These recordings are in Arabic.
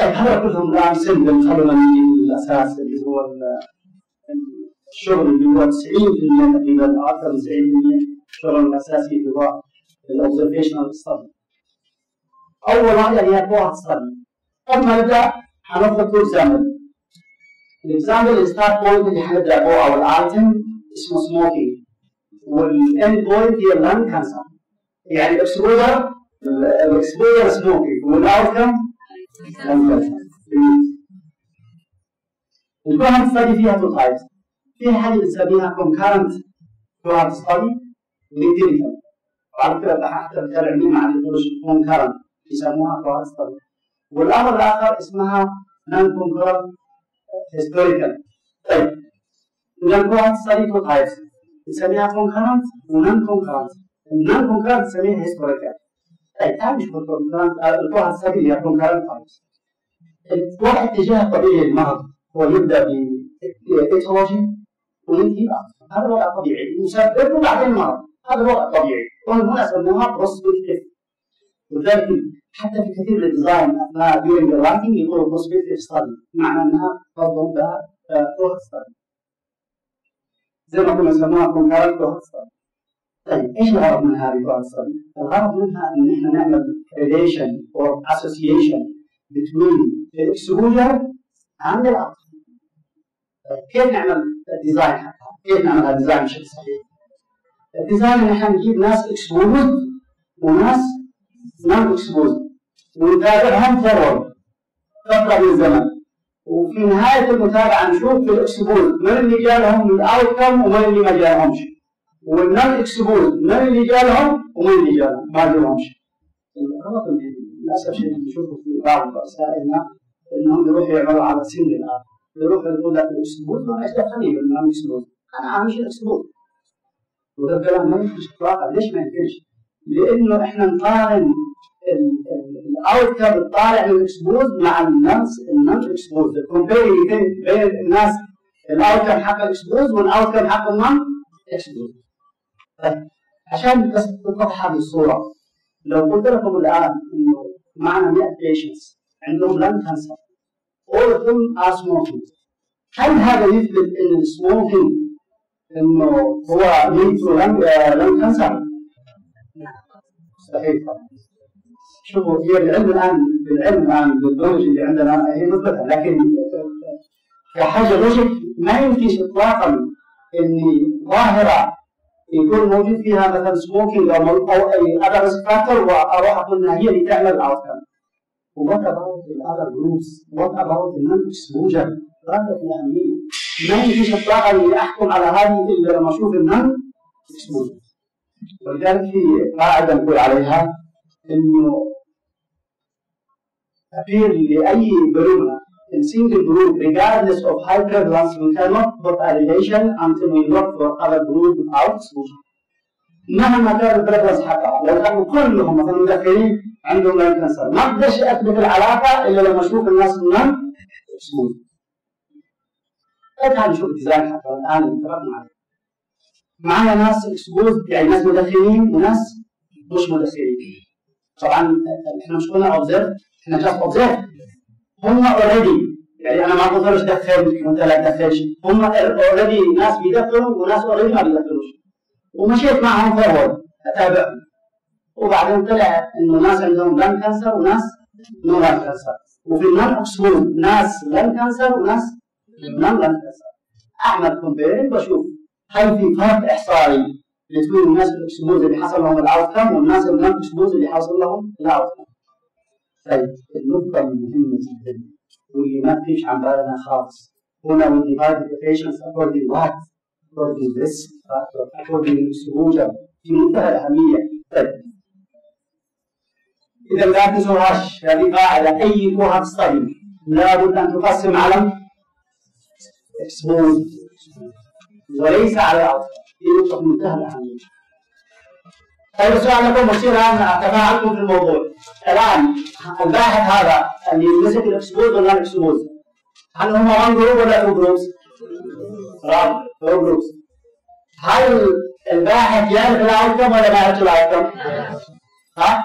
هذا كلهم الان سلم خلونا نجي الأساس اللي هو الشغل اللي هو 90% تقريبا أكثر من 90% الشغل الاساسي اللي هو ال observational study. أول واحدة هي cohort study. قبل ما نبدأ حنفرض two example. ال example ال start point اللي حنبدا فوق أو ال item اسمه smoking وال end point هي ال lung cancer. يعني الاكسبوجر الأكسبوجر سموكينج والاوت الكوهت ستدي فيها تو تايبس. في حاجة بنسميها concurrent cohort study وامبيريكال وعلى فكره حتى الدكتور العلمي مع يقولوا concurrent يسموها cohort study والامر الآخر اسمها non concurrent historical طيب non cohort study تو تايبس نسميها concurrent و non concurrent non concurrent نسميها historical ال cohort study اللي هي concurrent types واحد اتجاه طبيعي للمرض هو يبدا ب etiology وينتهي هذا الوضع طبيعي مسبب وبعدين مرض هذا الوضع طبيعي ومن هنا سموها prospective ولذلك حتى في كثير من ال design اثناء the writing يقولوا prospective study بمعنى انها تنظم بها cohort study زي ما كنا نسموها concurrent cohort study طيب إيش الغرض من هذه study؟ الغرض منها إن إحنا نعمل association between the exposure and the outcome كيف نعمل ال design حقها؟ كيف نعمل ال design بشكل صحيح؟ ال design إن إحنا نجيب ناس exposed وناس non exposed ونتابعهم forward فتره من الزمن وفي نهاية المتابعة نشوف في الاكسبوزد من اللي جالهم الاوت كم ومن اللي ما جالهمش والنون اكسبوزد من اللي جالهم ومن اللي جالهم. ما جالهمش الغلط اللي للأسف الشديد نشوفه في بعض رؤسائنا إنهم يروحوا يعملوا على سن الان يروح يقول لك الاكسبوز ما إيش دخلني بالنون اكسبوز أنا أهم شيء الاكسبوز وهذا الكلام ما يمكنش اطلاقا ليش ما يمكنش؟ لأنه إحنا نقارن الـ outcome الطالع من الـ exposed مع الناس الـ non-exposed بين الناس الـ outcome حق الـ exposed والـ outcome حق الـ non-exposed عشان بس تتضح هذه الصورة. لو قلت لكم الآن إنه معنا 100 patients عندهم lung cancer all of them are smoking. هل هذا يثبت إن السموكينج إنه هو lead to lung cancer؟ مستحيل طبعا. شوفوا هي العلم الان بالعلم الآن بالبيولوجي اللي عندنا هي مثبتة لكن كحاجة logic ما يمكن اطلاقا ان ظاهرة يكون موجود فيها مثلا smoking أو أو أي other risk factor وأروح أقول هي اللي تعمل What about the other groups? What about the non-exposed? غاية في الأهمية. ما يجيش إطلاقا إني أحكم على هذه إلا لما أشوف الـ non exposed. ولذلك في قاعدة نقول عليها إنه appear لأي group in single group regardless of high prevalence we cannot put a relation until we look for other group without exposure. مهما كان الـ prevalence حقها لو كانوا كلهم مثلا مدخلين عندهم lung cancer ما أقدرش اثبت العلاقة إلا لما أشوف الناس الـ non-exposed تعال نشوف الـ design حتى الآن اتفقنا عليه. معنا ناس exposed يعني ناس مدخنين وناس مش مدخنين طبعا إحنا مش قلنا observe إحنا just observe هم already يعني أنا ما بقدرش ادخل وانت لا تدخلش هم already ناس بيدخنوا وناس already ما بيدخنوش. ومشيت معهم forward اتابعهم وبعدين طلع إنه ناس عندهم lung cancer وناس no lung cancer وفي الـ non-exposed ناس lung cancer وناس non lung cancer أعمل comparing بشوف هل في فرق إحصائي بين الناس الـ exposed اللي حصل لهم الـ outcome والناس الـ non-exposed اللي حصل لهم الـ outcome طيب النقطة المهمة جدا. واللي ما تغيبش عن بالنا خالص. هنا we divide the patients according what? according risk factor. According exposure في منتهى الأهمية. طيب. إذا لا تنسوهاش هذه قاعدة. أي cohort study لابد أن تقسم على exposed وليس على أوت في نقطة منتهى الأهمية. طيب السؤال لكم بصير الآن تفاعلتم في الموضوع. الآن الباحث هذا اللي مسك الـ exposed ولا الـ exposed هل هم one group ولا two groups؟ راب two groups هل الباحث يعرف الـ outcome ولا ما يعرف الـ outcome؟ ها؟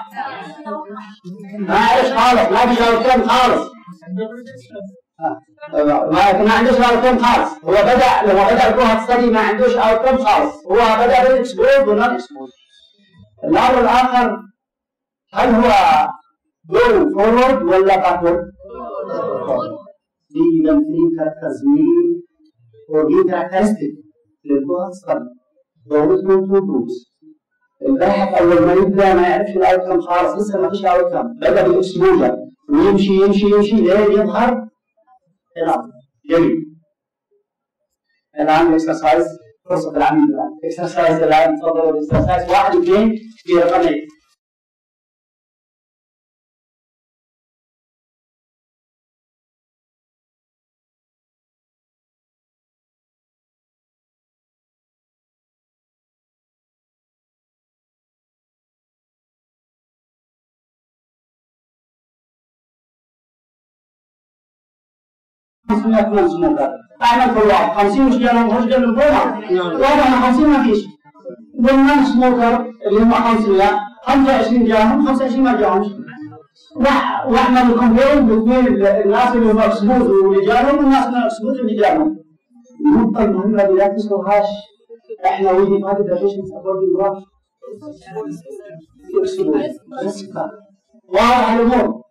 ما يعرف خالص ما في outcome خالص. ما ما عندوش outcome خالص. هو بدأ لما بدأ الـ cohort study ما عندوش outcome خالص. هو بدأ بالـ exposed والـ non-exposed الأمر الآخر هل هو go forward ولا backward؟ دي لم في تزمين ودي كاركترستيك للكوهت ستدي دورتهم تو جروبس الباحث أول ما يبدأ ما يعرفش الاوتكم خالص لسه ما فيش اوتكم بدأ بالاكسبوجر ويمشي يمشي يمشي لين يظهر الأمر. جميل. الآن الاكسرسايز فرصه العميد الان اكسرسايز الان تفضلوا الاكسرسايز واحد اثنين في رقم خمسمائة من سموكر أعمل كل واحد خمسين مش جانا مش جانا فوق واضح أنا خمسين ما فيش ضمن سموكر اللي هم خمسمائة خمسة وعشرين جاهم خمسة وعشرين ما جاهمش وإحنا بنكمبيرهم بين الناس اللي هم واللي جاهم والناس اللي واللي جاهم النقطة المهمة اللي لا تذكرهاش إحنا وي ما تقدر ليش نسافر بالراس واضح الأمور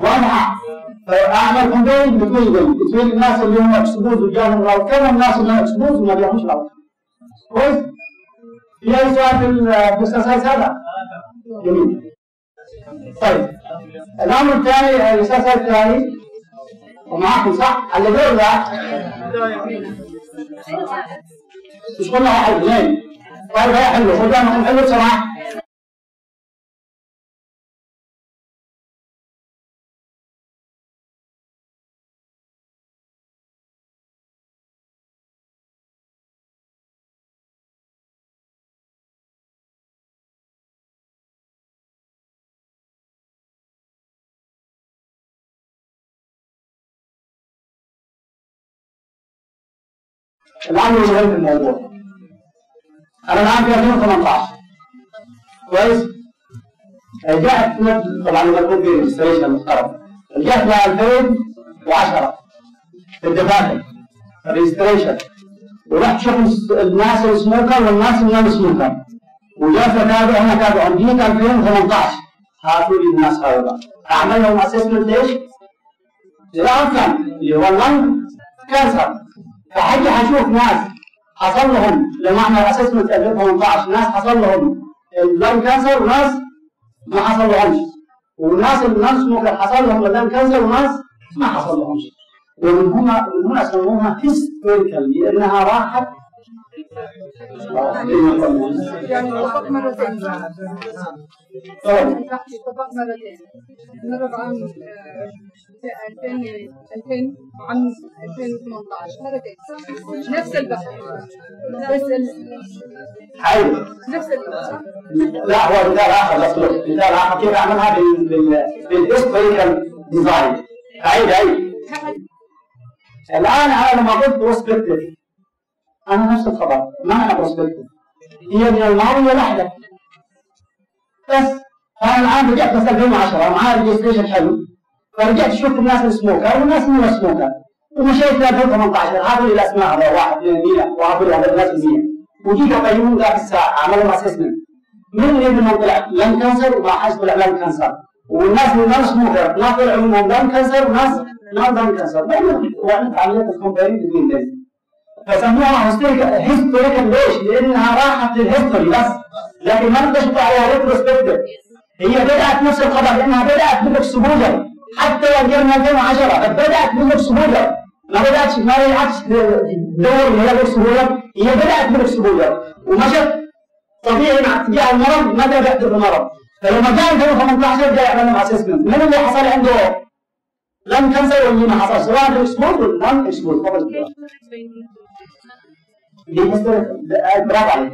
واضحة فأعمل comparing between between الناس اللي هم exposed وجاهم outcome الناس اللي هم اكسبوز وما جاهمش راو كويس؟ في أي سؤال في الـ exercise هذا؟ جميل. طيب. الأمر الثاني الـ exercise الثاني ومعاكم صح؟ اللي غير لا؟ مش واحد اثنين طيب هي حلو خدها حلو بسرعة. الامر المهم الموضوع. أنا الآن في 2018 كويس؟ رجعت طبعا المطلوب في registration المحترم. رجعت ل 2010 في الدفاتر registration ورحت شفت الناس السموكر والناس النون سموكر وجلست أتابع هنا تابع جيت 2018 هاتوا لي الناس هؤلاء أعمل لهم assessment إيش؟ للـ outcome اللي هو الـ lung cancer فحاجة حشوف ناس حصل لهم لما إحنا assessment 2018 ناس حصل لهم الـ lung cancer وناس ما حصل لهمش والناس الناس ممكن حصل لهم الـ lung cancer وناس ما حصل لهمش ومن هنا من هنا سموها historical لأنها راحت يعني طبق مرتين طبعا طبق مرتين مرة 2000 2000 عام 2018 مرتين؟ نفس البحث بس ال- حلو نفس البحث لا هو مثال اخر مثال اخر كيف اعملها بال بال بالـ historical design عيد عيد الان أنا لما قلت prospective أنا نفس الخبر ما أنا prospective هي من الماضي لحظه بس فانا الان رجعت بس 2010 معايا registration حلو فرجعت شفت الناس السموكر والناس من السموكر ومشيت ل 2018 هذول الاسماء هذا واحد اثنين 100 وهذول هذول الناس 100 وجيت اقيمهم ذاك الساعة لهم assessment من اللي منهم طلع lung cancer وما حد طلع lung cancer والناس اللي ما smoker ما طلعوا منهم lung cancer وناس non lung cancer وعملت عمليه الـ comparing بين فسموها historical ليش؟ لأنها راحت لل history بس. لكن ما نقدر نحط عليها retrospective هي بدأت نفس الخبر لأنها بدأت بال exposure حتى لو جينا 2010 بدأت بال exposure ما بدأتش ما رجعتش تدور اللي هي ال exposure هي بدأت بال exposure ومشت طبيعي مع اتجاه المرض ما بدا يحدث المرض. فلما جاء 2018 جاء يعمل لهم assessment من اللي حصل عنده؟ lung cancer واللي ما حصل سواء بال exposed ولا non exposed history- برافو عليك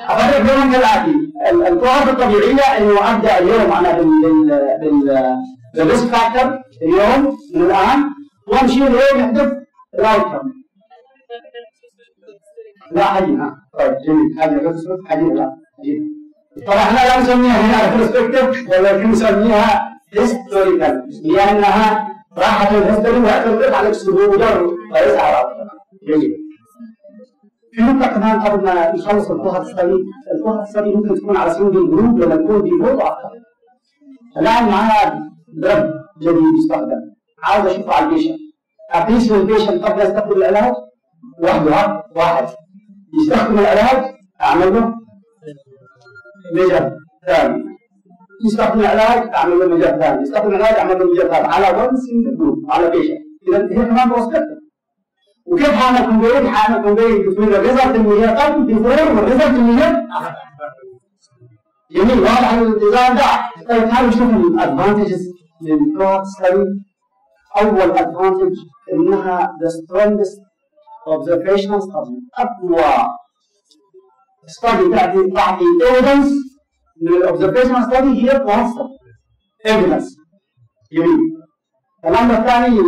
افرق بينهم كالاتي ال- ال cohort الطبيعية إنه أبدأ اليوم أنا بال بال بال بال risk factor اليوم من الآن. وأمشي لين يحدث ال outcome لا حجي ها. طيب جميل. هذا ال risk حجي لا. حجي طبعا إحنا لا نسميها هنا prospective ولكن نسميها historical لأنها راحت ال history واعتمدت على ال exposure وليس على جيد في نقطة كمان قبل ما نخلص ال cohort study، ال cohort study ممكن تكون على single group ولا تكون default أكثر. الآن معايا drug جديد يستخدم، عاوز أشوفه على ال patient. أقيس البيشن قبل أستخدم العلاج وحده واحد. يستخدم العلاج أعمل له measure ثاني. يستخدم العلاج أعمل له measure ثاني، يستخدم العلاج أعمل له measure ثاني على one single group على patient. إذا هي كمان prospective. وكيف حاعمل compare؟ حاعمل compare بين ال result اللي هي قبل before وال result اللي هي جميل. واضح ال design ده. طيب تعالوا نشوف ال advantages لل cohort study أول advantage إنها the strongest observational study. أقوى study تعطي تعطي evidence. لل observational study هي cohort study evidence. جميل. الامر الثاني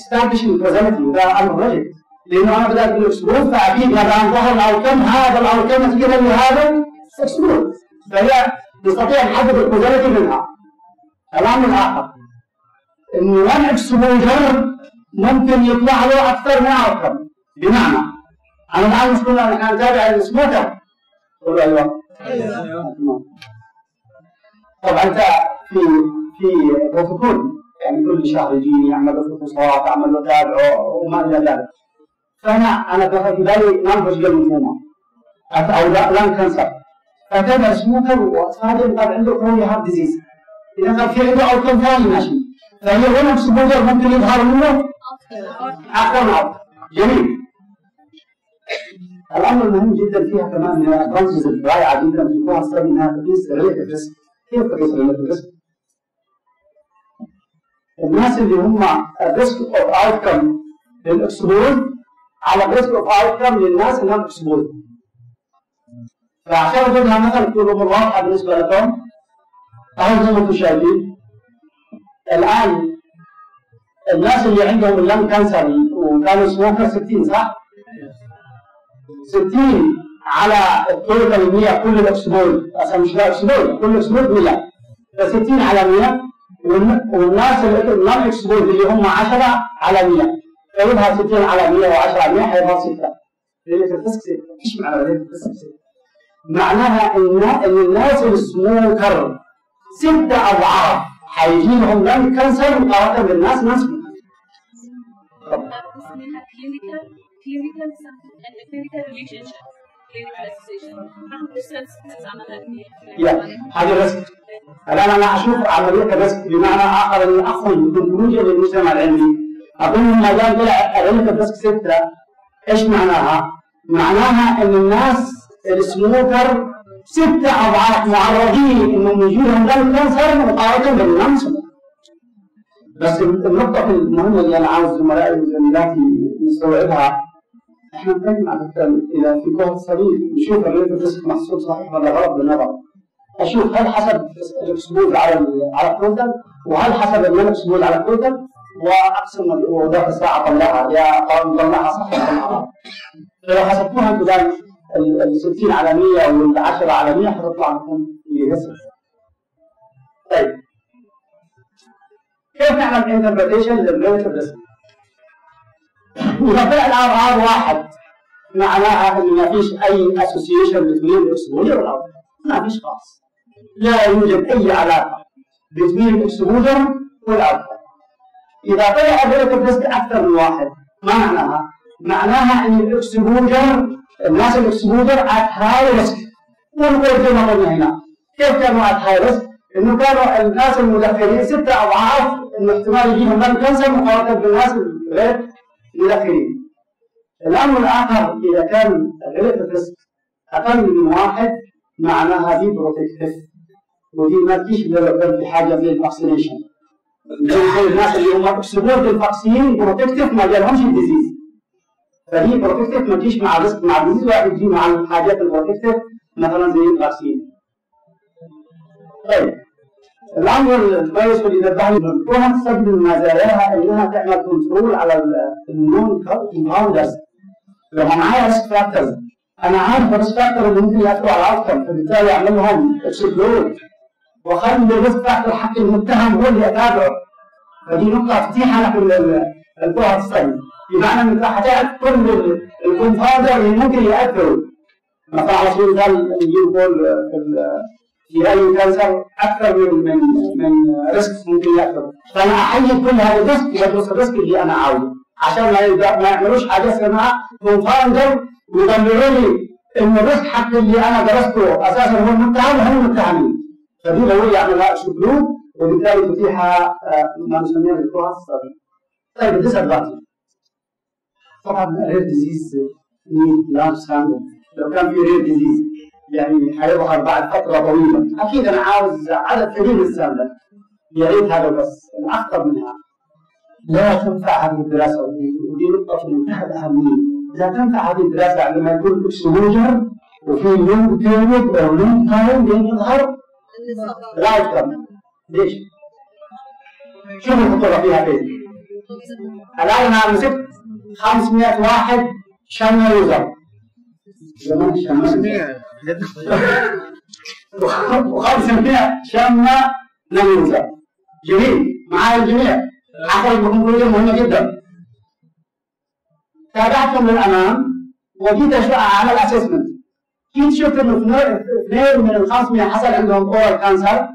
establishing causality ده أمر very جميل. لأنه أنا بدأت بال exposure فاكيد هذا عن ظهر ال outcome هذا ال outcome نتيجه لهذا exposure فهي نستطيع نحدد ال causality منها. الامر الآخر إنه one exposure ممكن يطلع له أكثر من outcome بمعنى أنا الان مش كنا نحن نتابع السموكر قولوا أيوه. طبعا أنت في في بروتوكول. يعني كل شهر يجيني يعمل له فحوصات اعمل له تابعه وما إلى ذلك. فأنا أنا في بالي نانفوش ليمفوما أو لأن كانسر فتابع سموكر واصادم قد عنده كروني هارت ديزيز. إذا كان في عنده اوتكم ثاني ماشي. فهي هنا exposure ممكن يظهر منه؟ أكثر من أكثر. جميل. الأمر المهم جدا فيها كمان من الرائعه جدا في study انها تقيس relative risk كيف تقيس relative risk؟ الناس اللي هم ال risk of outcome لل exposed على ال risk of outcome للناس اللي هم exposed فعشان اجيبها مثلا تكون الأمور واضحه بالنسبة لكم أهو زي ما أنتم شايفين. الآن الناس اللي عندهم ال lung cancer وكانوا smoker 60 صح؟ 60 على ال total 100 كل ال exposed أصلا مش ال exposed كل ال exposed 100 ف 60 على 100 والناس ال non exposed اللي هم 10 على 100 فيظهر 60 على 100 و10 على 100 حيظهر 6 relative risk 6 إيش معنى relative risk 6؟ معناها إن إن الناس ال smoker ستة أضعاف. حيجي لهم cancer مقارنه بالناس ما smoker اسمها clinical clinical هذه ريسك الان أنا أشوف عمليه ال risk بمعنى اخر اني اخرج ب conclusion للمجتمع العلمي اظن ما دام طلع relative risk 6 إيش معناها؟ معناها ان الناس ال smoker ستة اضعاف معرضين انهم يجي لهم lung cancer مقارنه smoker بس النقطة المهمة اللي أنا عاوز زملائي وزميلاتي نستوعبها إحنا فكرة إذا في cohort صغير نشوف ال relative risk محسوب صحيح ولا غلط بالنظر أشوف هل حسب ال exposed على ال على total وهل حسب ال non exposed على ال total وأقسم وذاك الساعة طلعها يا نطلعها صح ولا غلط فلو حسبتوها أنتم ذلك ال 60 على 100 وال 10 على 100 حتطلع لكم risk طيب كيف نعمل interpretation لل relative risk؟ إذا ال RR واحد. معناها إن ما فيش أي association بين ال exposure وال outcome ما فيش خالص. لا يوجد أي علاقة بين ال exposure وال outcome إذا طلع ال relative risk أكثر من واحد ما معناها؟ معناها إن ال exposure الناس ال exposure at high risk ونقول زي ما قلنا هنا. كيف كانوا at high risk؟ إنه كانوا الناس المدخنين ستة أضعاف انه احتمال يجيهم lung cancer مقارنة بالناس غير مدخنين. الامر الآخر إذا كان ال relative risk أقل من واحد معناها دي protective ودي ما تجيش في حاجة زي ال vaccination. الناس اللي هم exposed لل vaccine protective ما جالهمش ال disease. فدي protective ما تجيش مع risk مع ال disease واحد تجي مع الحاجات ال protective مثلا زي ال vaccine. طيب الامر الكويس واللي ذبحني كونها تستخدم مزاياها انها تعمل control على ال known confounders لما معايا risk factors أنا عارف ال risk factor اللي ممكن يأثروا على ال outcome فبالتالي اعمل لهم exclude وأخلي ال risk factor حق المتهم هو اللي أتابعه. فدي نقطة تتيح لك ال cohort study بمعنى إنك راح تعرف كل ال confounder اللي ممكن يأثروا. مثلا على سبيل المثال نقول في في cancer أكثر من من من risk ممكن ياثروا فأنا احيد كل هذا ال risk وادرس ال risk اللي أنا عاوزه. عشان ما ما يعملوش حاجة اسمها confounder ويطلعوا لي إن ال risk حق اللي أنا درسته أساسا هو المتهم وهم المتهمين. فدي لو يعملها exclude وبالتالي تتيح آه، ما نسميه ال cohort study طيب advantage طبعا rare disease large sample لو كان في rare disease يعني حيظهر بعد فترة طويلة. أكيد أنا عاوز عدد كبير من ال sample يا ريت هذا بس الاخطر منها. لا تنفع هذه الدراسة. ودي نقطة منتهى الأهمية. إذا تنفع هذه الدراسة عندما يكون exposure وفي long period أو long time لين يظهر لا يفهم ليش؟ شوف الخطورة فيها فين؟ الآن أنا مسكت 500 واحد شمة user زمان شمة و500 شمة non user جميل معايا الجميع حصل ب conclusion مهمه جدا تابعتهم للامام وجيت أشوف اعمل assessment جيت شفت انه اثنين من ال 500 حصل عندهم oral cancer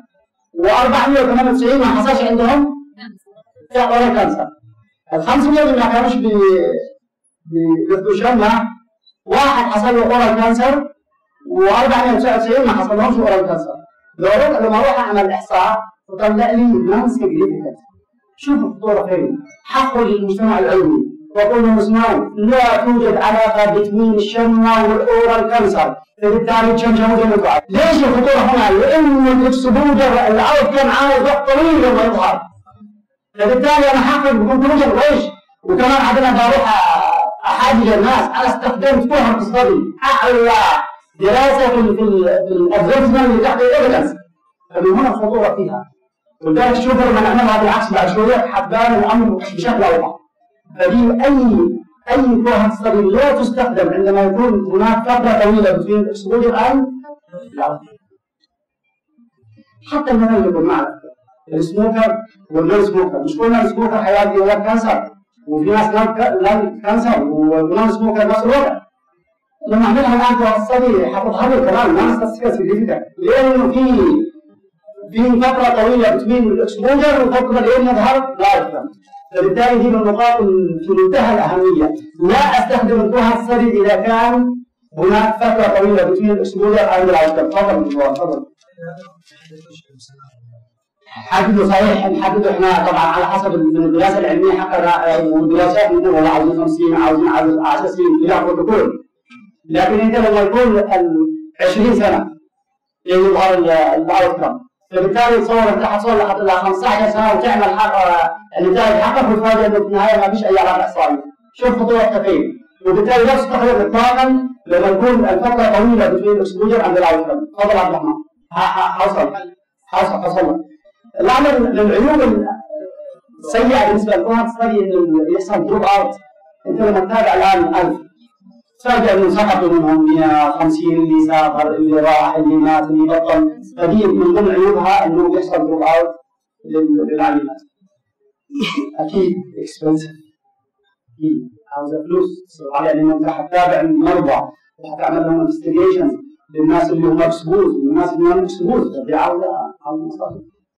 و498 ما حصلش عندهم oral cancer ال 500 اللي ما كانوش بياخدوا شمة واحد حصل له oral cancer و499 ما حصل لهمش oral cancer لما أروح أعمل إحصاء وطلع لي non significant شوف الخطوره فين. حخرج المجتمع العلمي وأقول لهم اسمعوا لا توجد علاقة بين الشمة وال oral cancer فبالتالي جنب بعض ليش الخطورة هنا؟ لأن ال exposure العرض كان وقت طويل لما يظهر. فبالتالي أنا حقق ب conclusion إيش؟ وكمان عندنا بروح احاجج الناس. أنا استخدمت فهم اقتصادي. أعلى. دراسة في الادفيرتمنت اللي تحت الايفيدنس فمن هنا الخطوره فيها. ولذلك شوف لما نعملها بالعكس بعد شوية حتبان الأمر بشكل أوضح. فدي اي أي كوهن ستدي لا تستخدم عندما يكون هناك فترة طويلة بين الاكسبوجر ان لا. حتى المثل اللي معنا. السموكر والنون سموكر مش قلنا السموكر حياتي ولا كانسر. وفي ناس لأن كانسر. ونون سموكر نفس الوضع لما اعملها الآن في الصدي حتظهر لي كمان ما نستطيع سيجنيفيكانت لأنه في في فترة طويلة بين الاكسبوجر وفتره لين يظهر يفهم. فبالتالي دي من النقاط في منتهى الأهمية. لا أستخدم الكوهر الصدي إذا كان هناك فترة طويلة بين الاكسبوجر أو العشق تفضل. تفضل. حددوا صحيح نحدده إحنا طبعا على حسب الدراسة العلمية حقنا والدراسات. نقول والله عاوزين 50 عاوزين 10 سنين إلى بروتوكول لكن انت لما يكون ال 20 سنة يظهر ال outcome فبالتالي تصور انت حتصور لحد ال 15 سنة وتعمل حق النتائج حقك وتفاجئ إنه في النهاية ما فيش أي علاقة إحصائية. شوف خطوره كيف وبالتالي لا تستغرب اطلاقا لما يكون الفترة طويلة بين ال exposure and ال out تفضل عبد الرحمن. حصل. حصل حصل. العمل للعيوب السيئه بالنسبة لل cohort study إنه يحصل drop out أنت لما تتابع الآن 1000 تفاجئ انه سقطوا منهم 150 اللي سافر اللي راح اللي مات اللي بطل فدي من ضمن عيوبها إنه بيحصل drop out للعينات. أكيد expensive عاوزه فلوس. تصرف عليها لأنه أنت حتتابع المرضى وحتعمل لهم investigation للناس اللي هم exposed والناس اللي هم exposed فدي عاوزه عاوزه مصاريف